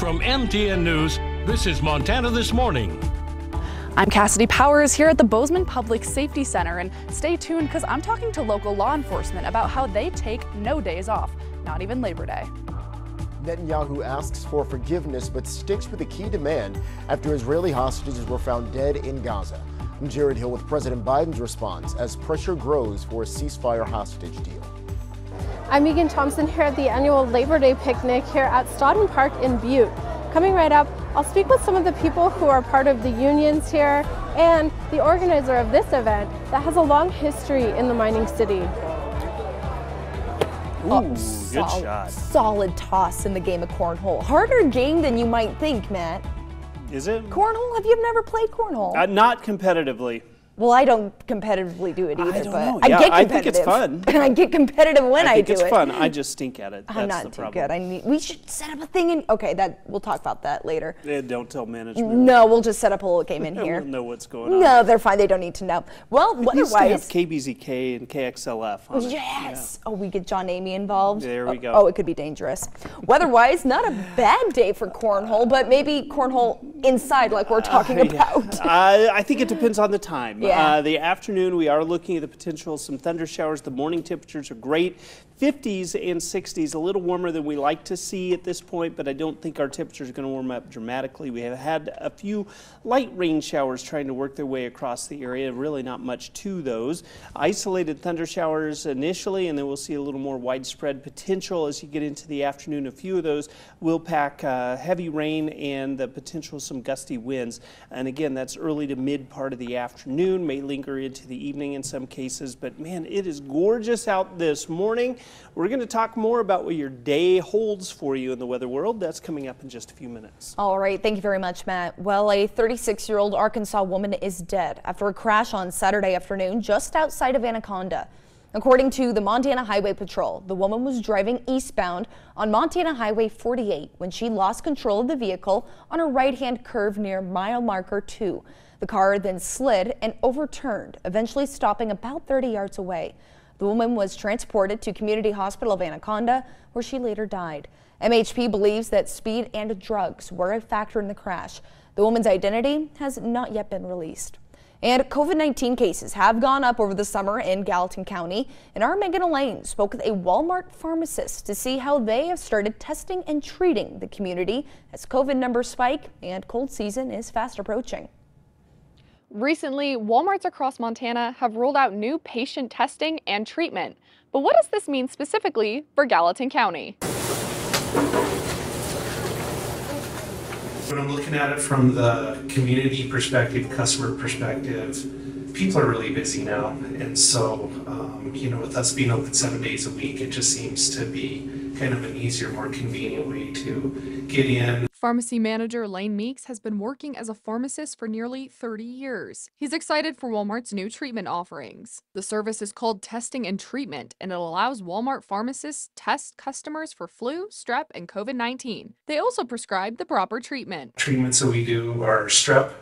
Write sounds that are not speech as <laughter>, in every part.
From MTN News, this is Montana This Morning. I'm Cassidy Powers here at the Bozeman Public Safety Center, and stay tuned because I'm talking to local law enforcement about how they take no days off, not even Labor Day. Netanyahu asks for forgiveness but sticks with a key demand after Israeli hostages were found dead in Gaza. I'm Jared Hill with President Biden's response as pressure grows for a ceasefire hostage deal. I'm Megan Thompson here at the annual Labor Day picnic here at Stodden Park in Butte. Coming right up, I'll speak with some of the people who are part of the unions here and the organizer of this event that has a long history in the mining city. Ooh, oh, good solid, shot. Solid toss in the game of cornhole. Harder game than you might think, Matt. Is it? Cornhole? Have you never played cornhole? Uh, not competitively. Well, I don't competitively do it either, I don't but know. I Yeah, get I competitive. think it's fun. and <laughs> I get competitive when I, I think do it's it. fun. I <laughs> just stink at it. I'm not the too problem. good. I need. We should set up a thing in. Okay, that we'll talk about that later. Eh, don't tell management. No, we'll just set up a little game in <laughs> They here. won't know what's going on. No, they're fine. They don't need to know. Well, We used to have weather-wise, KBZK and KXLF. On it. yes. Oh, we get John Amy involved. There we Oh, go. Oh, it could be dangerous. Weather-wise, not a bad day for cornhole, but maybe cornhole inside, like we're talking about. Uh, I think it depends on the time. Yeah. Uh, the afternoon, we are looking at the potential some thunder showers. The morning temperatures are great. 50s and 60s, a little warmer than we like to see at this point, but I don't think our temperatures are going to warm up dramatically. We have had a few light rain showers trying to work their way across the area, really not much to those. Isolated thunder showers initially, and then we'll see a little more widespread potential as you get into the afternoon. A few of those will pack uh, heavy rain and the potential some gusty winds. And again, that's early to mid part of the afternoon, may linger into the evening in some cases. But man, it is gorgeous out this morning. We're going to talk more about what your day holds for you in the weather world. That's coming up in just a few minutes. All right, thank you very much, Matt. Well, a 36 year old Arkansas woman is dead after a crash on Saturday afternoon just outside of Anaconda. According to the Montana Highway Patrol, the woman was driving eastbound on Montana Highway 48 when she lost control of the vehicle on a right hand curve near mile marker 2. The car then slid and overturned, eventually stopping about 30 yards away. The woman was transported to Community Hospital of Anaconda, where she later died. MHP believes that speed and drugs were a factor in the crash. The woman's identity has not yet been released. And COVID 19 cases have gone up over the summer in Gallatin County. And our Megan Elaine spoke with a Walmart pharmacist to see how they have started testing and treating the community as COVID numbers spike and cold season is fast approaching. Recently, Walmarts across Montana have rolled out new patient testing and treatment. But what does this mean specifically for Gallatin County? When I'm looking at it from the community perspective, customer perspective, people are really busy now. And so, um, you know, with us being open seven days a week, it just seems to be kind of an easier, more convenient way to get in, Pharmacy manager Lane Meeks has been working as a pharmacist for nearly 30 years. He's excited for Walmart's new treatment offerings. The service is called Testing and Treatment, and it allows Walmart pharmacists test customers for flu, strep, and COVID 19. They also prescribe the proper treatment. treatments that we do are strep,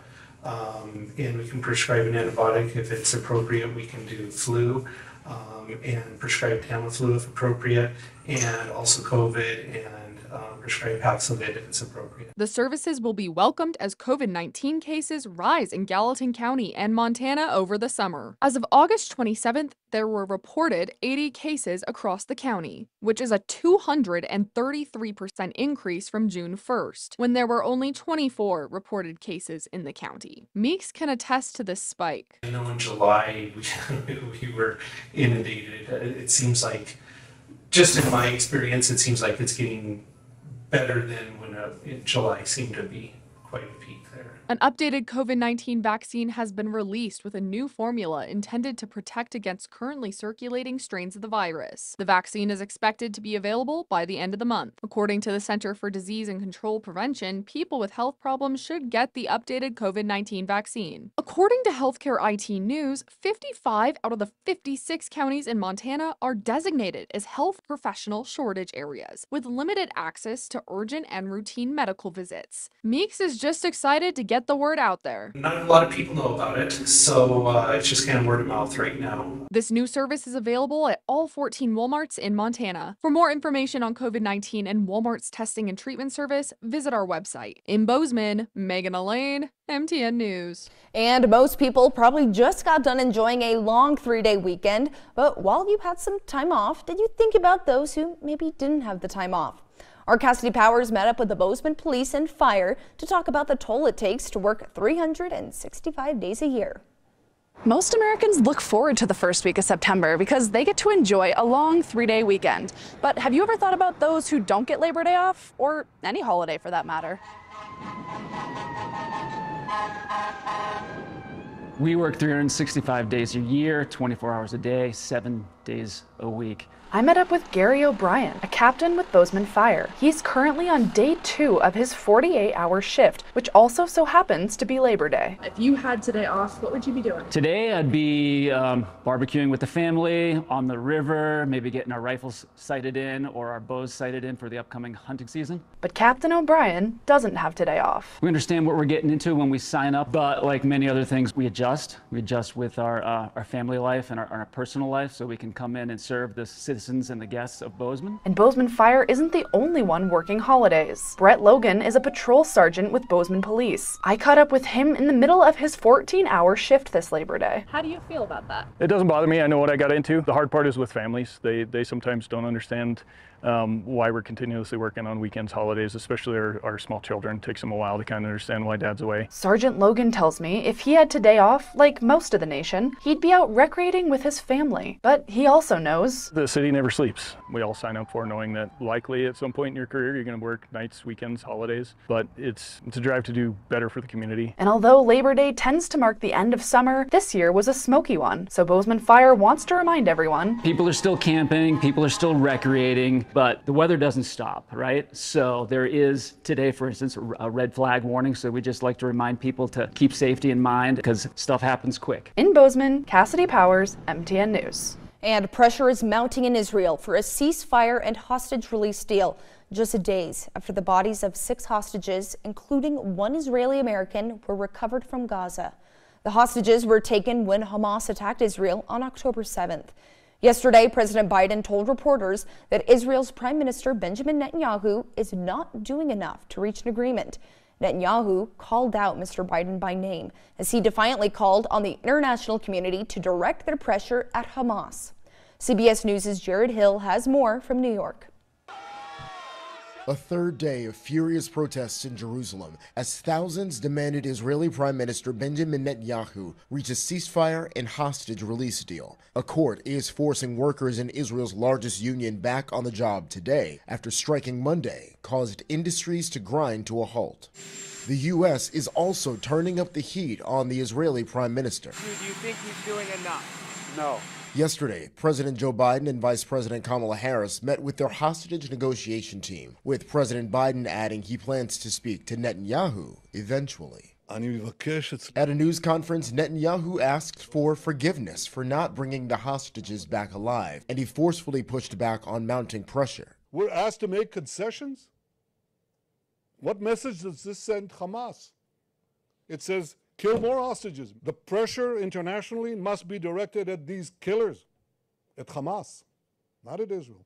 um, and we can prescribe an antibiotic if it's appropriate. We can do flu um, and prescribe Tamiflu if appropriate, and also COVID and um, prescribe Paxlovid if it's appropriate. The services will be welcomed as COVID 19 cases rise in Gallatin County and Montana over the summer. As of August 27th, there were reported 80 cases across the county, which is a 233% increase from June 1st, when there were only 24 reported cases in the county. Meeks can attest to this spike. I know in July we, <laughs> we were inundated. It seems like, just in my experience, it seems like it's getting better than when uh, in July seemed to be quite a peak. An updated COVID 19 vaccine has been released with a new formula intended to protect against currently circulating strains of the virus. The vaccine is expected to be available by the end of the month. According to the Center for Disease and Control Prevention, people with health problems should get the updated COVID 19 vaccine. According to Healthcare IT News, 55 out of the 56 counties in Montana are designated as health professional shortage areas with limited access to urgent and routine medical visits. Meeks is just excited to get the word out there. Not a lot of people know about it, so uh, it's just kind of word of mouth right now. This new service is available at all 14 Walmarts in Montana. For more information on COVID 19 and Walmart's testing and treatment service, visit our website. In Bozeman, Megan Elaine, MTN News. And most people probably just got done enjoying a long three day weekend. But while you had some time off, did you think about those who maybe didn't have the time off? Our Cassidy Powers met up with the Bozeman Police and Fire to talk about the toll it takes to work 365 days a year. Most Americans look forward to the first week of September because they get to enjoy a long three day weekend. But have you ever thought about those who don't get Labor Day off, or any holiday for that matter? We work 365 days a year, 24 hours a day, seven days a week. I met up with Gary O'Brien, a captain with Bozeman Fire. He's currently on day two of his 48 hour shift, which also so happens to be Labor Day. If you had today off, what would you be doing? Today I'd be um, barbecuing with the family on the river, maybe getting our rifles sighted in or our bows sighted in for the upcoming hunting season. But Captain O'Brien doesn't have today off. We understand what we're getting into when we sign up, but like many other things, we adjust. We adjust with our, uh, our family life and our, our personal life so we can come in and serve the citizens citizens and the guests of Bozeman. And Bozeman Fire isn't the only one working holidays. Brett Logan is a patrol sergeant with Bozeman Police. I caught up with him in the middle of his 14 hour shift this Labor Day. How do you feel about that? It doesn't bother me. I know what I got into. The hard part is with families. They, they sometimes don't understand um, why we're continuously working on weekends, holidays, especially our, our small children. It takes them a while to kind of understand why dad's away. Sergeant Logan tells me if he had today off, like most of the nation, he'd be out recreating with his family. But he also knows the city never sleeps. We all sign up for knowing that likely at some point in your career you're going to work nights, weekends, holidays, but it's it's a drive to do better for the community. And although Labor Day tends to mark the end of summer, this year was a smoky one. So Bozeman Fire wants to remind everyone people are still camping, people are still recreating, but the weather doesn't stop, right? So there is today, for instance, a red flag warning. So we just like to remind people to keep safety in mind because stuff happens quick. In Bozeman, Cassidy Powers, MTN News. And pressure is mounting in Israel for a ceasefire and hostage release deal just days after the bodies of six hostages, including one Israeli American, were recovered from Gaza. The hostages were taken when Hamas attacked Israel on October 7th. Yesterday, President Biden told reporters that Israel's Prime Minister Benjamin Netanyahu is not doing enough to reach an agreement. Netanyahu called out Mr. Biden by name as he defiantly called on the international community to direct their pressure at Hamas. CBS News' Jared Hill has more from New York. A third day of furious protests in Jerusalem as thousands demanded Israeli Prime Minister Benjamin Netanyahu reach a ceasefire and hostage release deal. A court is forcing workers in Israel's largest union back on the job today after striking Monday caused industries to grind to a halt. The U.S. is also turning up the heat on the Israeli Prime Minister. Do you think he's doing enough? No. Yesterday, President Joe Biden and Vice President Kamala Harris met with their hostage negotiation team, with President Biden adding he plans to speak to Netanyahu eventually. At a news conference, Netanyahu asked for forgiveness for not bringing the hostages back alive, and he forcefully pushed back on mounting pressure. We're asked to make concessions? What message does this send Hamas? It says kill more hostages. The pressure internationally must be directed at these killers, at Hamas, not at Israel.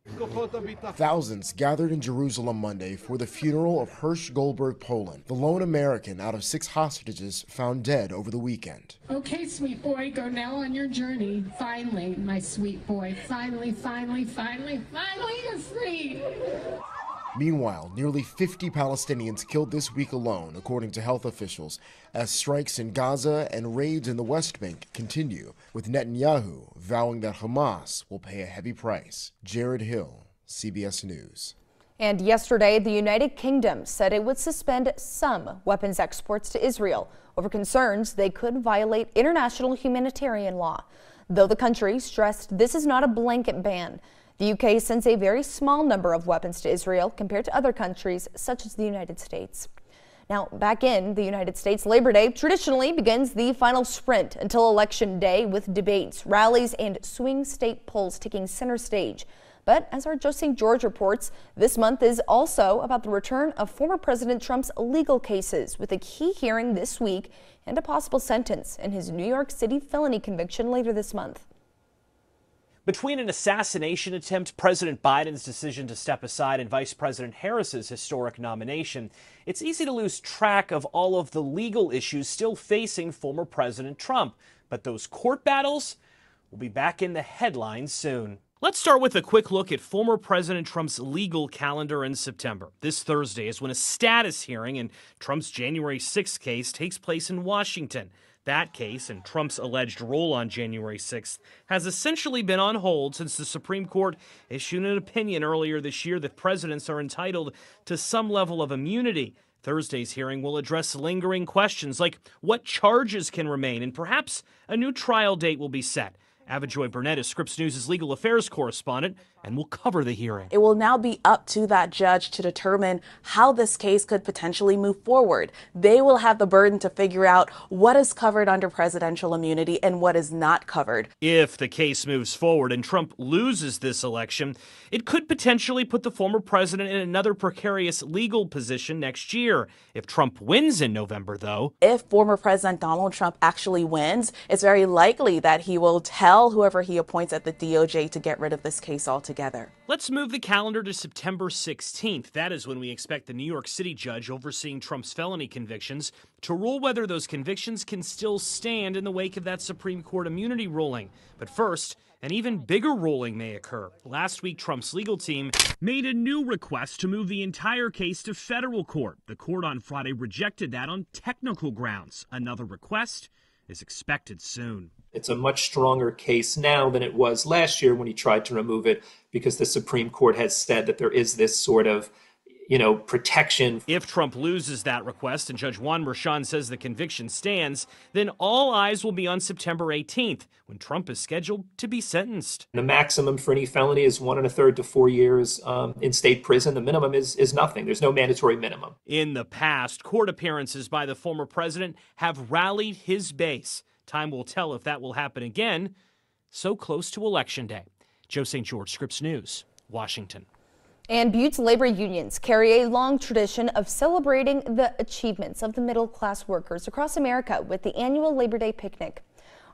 Thousands gathered in Jerusalem Monday for the funeral of Hersh Goldberg-Polin, the lone American out of six hostages found dead over the weekend. Okay, sweet boy, go now on your journey. Finally, my sweet boy. Finally, finally, finally, finally, you're free. Meanwhile, nearly 50 Palestinians killed this week alone, according to health officials, as strikes in Gaza and raids in the West Bank continue, with Netanyahu vowing that Hamas will pay a heavy price. Jared Hill, CBS News. And yesterday, the United Kingdom said it would suspend some weapons exports to Israel over concerns they could violate international humanitarian law. Though the country stressed this is not a blanket ban. The UK sends a very small number of weapons to Israel compared to other countries such as the United States. Now, back in the United States, Labor Day traditionally begins the final sprint until Election Day with debates, rallies, and swing state polls taking center stage. But as our Joe St. George reports, this month is also about the return of former President Trump's legal cases, with a key hearing this week and a possible sentence in his New York City felony conviction later this month. Between an assassination attempt, President Biden's decision to step aside, and Vice President Harris's historic nomination, it's easy to lose track of all of the legal issues still facing former President Trump. But those court battles will be back in the headlines soon. Let's start with a quick look at former President Trump's legal calendar in September. This Thursday is when a status hearing in Trump's January 6th case takes place in Washington. That case and Trump's alleged role on January 6th has essentially been on hold since the Supreme Court issued an opinion earlier this year that presidents are entitled to some level of immunity. Thursday's hearing will address lingering questions like what charges can remain, and perhaps a new trial date will be set. Ava-joye Burnett is Scripps News' legal affairs correspondent and will cover the hearing. It will now be up to that judge to determine how this case could potentially move forward. They will have the burden to figure out what is covered under presidential immunity and what is not covered. If the case moves forward and Trump loses this election, it could potentially put the former president in another precarious legal position next year. If Trump wins in November, though, if former President Donald Trump actually wins, it's very likely that he will tell whoever he appoints at the DOJ to get rid of this case altogether Let's move the calendar to September 16th. That is when we expect the New York City judge overseeing Trump's felony convictions to rule whether those convictions can still stand in the wake of that Supreme Court immunity ruling. But first, an even bigger ruling may occur. Last week, Trump's legal team made a new request to move the entire case to federal court. The court on Friday rejected that on technical grounds. Another request is expected soon. It's a much stronger case now than it was last year when he tried to remove it because the Supreme Court has said that there is this sort of you know, protection. If Trump loses that request and Judge Juan Merchan says the conviction stands, then all eyes will be on September 18th when Trump is scheduled to be sentenced. The maximum for any felony is one and a third to four years um, in state prison. The minimum is, is nothing. There's no mandatory minimum. In the past, court appearances by the former president have rallied his base. Time will tell if that will happen again, so close to Election Day. Joe St. George, Scripps News, Washington. And Butte's labor unions carry a long tradition of celebrating the achievements of the middle class workers across America with the annual Labor Day picnic.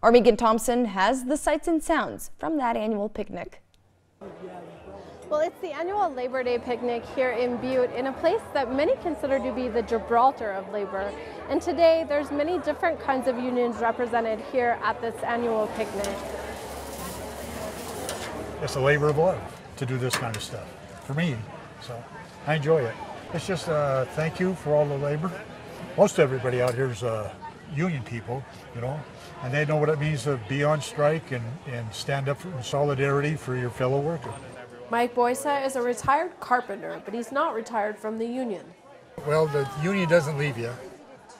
Our Megan Thompson has the sights and sounds from that annual picnic. Well, it's the annual Labor Day picnic here in Butte in a place that many consider to be the Gibraltar of labor. And today there's many different kinds of unions represented here at this annual picnic. It's a labor of love to do this kind of stuff for me. So I enjoy it. It's just a uh, thank you for all the labor. Most everybody out here is uh, union people, you know, and they know what it means to be on strike and, and stand up in solidarity for your fellow worker. Mike Boysa is a retired carpenter, but he's not retired from the union. Well, the union doesn't leave you.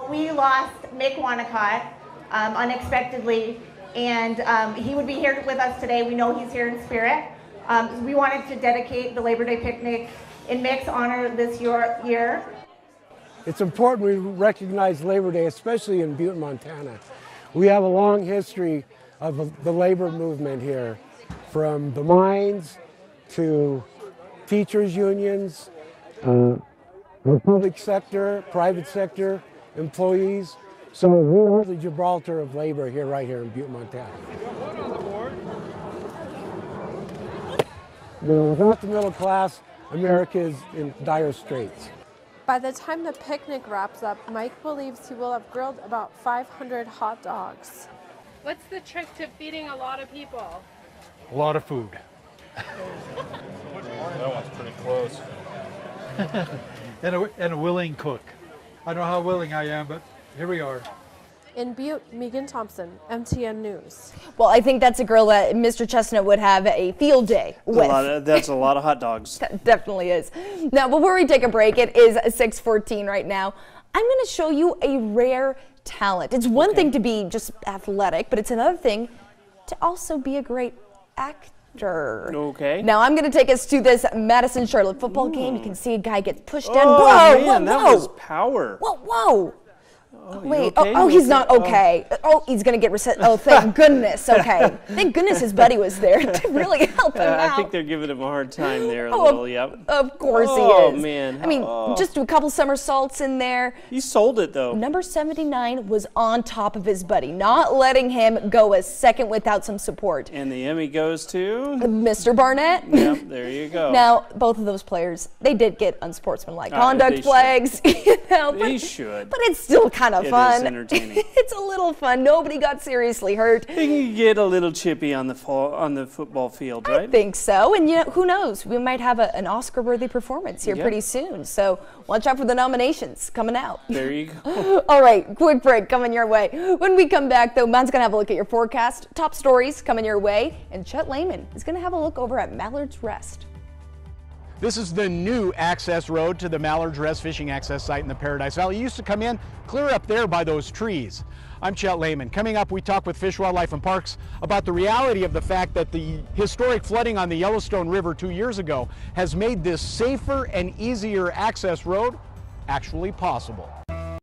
We lost Mick Wanacott um, unexpectedly, and um, he would be here with us today. We know he's here in spirit. Um, we wanted to dedicate the Labor Day picnic in Mick's honor this year. It's important we recognize Labor Day, especially in Butte, Montana. We have a long history of the labor movement here, from the mines to teachers unions, uh, public sector, private sector employees. So we're the Gibraltar of labor here, right here in Butte, Montana. You know, without the middle class, America is in dire straits. By the time the picnic wraps up, Mike believes he will have grilled about 500 hot dogs. What's the trick to feeding a lot of people? A lot of food. that one's pretty close. <laughs> and, a, and a willing cook. I don't know how willing I am, but here we are. In Butte, Megan Thompson, MTN News. Well, I think that's a girl that Mr. Chestnut would have a field day with. A of, that's a lot of hot dogs. <laughs> that definitely is. Now, before we take a break, it is 614 right now. I'm going to show you a rare talent. It's one okay. thing to be just athletic, but it's another thing to also be a great actor. Okay. Now I'm going to take us to this Madison Charlotte football Ooh. game. You can see a guy get pushed oh, in. Whoa, man, whoa, that was power. Whoa, whoa. Wait, okay? oh, oh, he's not okay? okay. Oh, he's gonna get reset. Oh, thank <laughs> goodness. Okay, thank goodness his buddy was there to <laughs> really help him Uh, I think they're giving him a hard time there a Oh, little. Yep. Of course oh, he is. Oh man. I mean, Oh. just a couple somersaults in there. He sold it though. Number 79 was on top of his buddy, not letting him go a second without some support. And the Emmy goes to Mr. Barnett. Yep, there you go. <laughs> Now, both of those players, they did get unsportsmanlike Uh, conduct they should. flags. You know, but, They should. but it's still kind of It is fun. entertaining. <laughs> it's a little fun. Nobody got seriously hurt. They can get a little chippy on the fall, on the football field, right? I think so. And you know, who knows? We might have a, an Oscar-worthy performance here Yeah. pretty soon. So watch out for the nominations coming out. There you go. <laughs> All right, quick break coming your way. When we come back, though, Matt's going to have a look at your forecast, top stories coming your way, and Chet Layman is going to have a look over at Mallard's Rest. This is the new access road to the Mallard's Rest Fishing Access Site in the Paradise Valley. You used to come in clear up there by those trees. I'm Chet Layman. Coming up, we talk with Fish, Wildlife, and Parks about the reality of the fact that the historic flooding on the Yellowstone River two years ago has made this safer and easier access road actually possible.